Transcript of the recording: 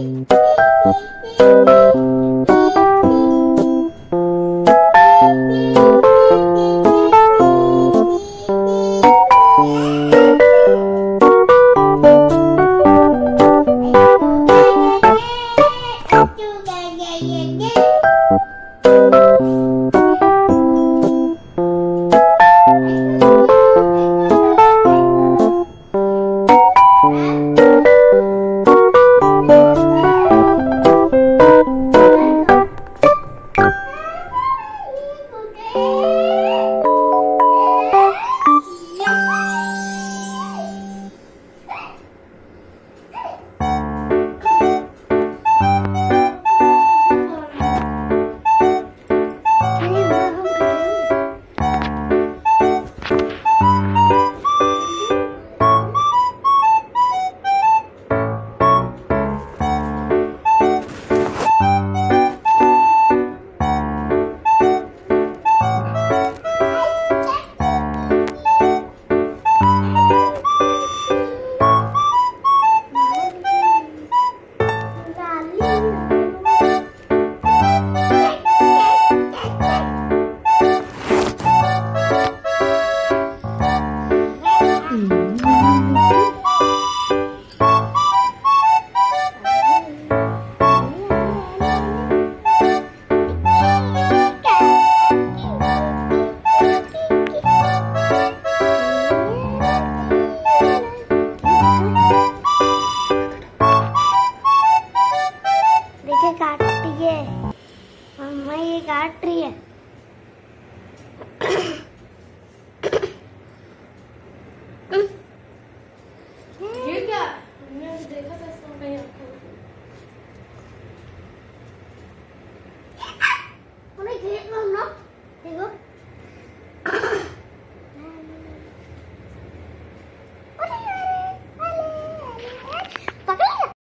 Música you ये काट रही है। मम्मा ये काट रही है। ये क्या? हमने देखा था इसको कहीं उन्हें खेत में हम लोग देखो।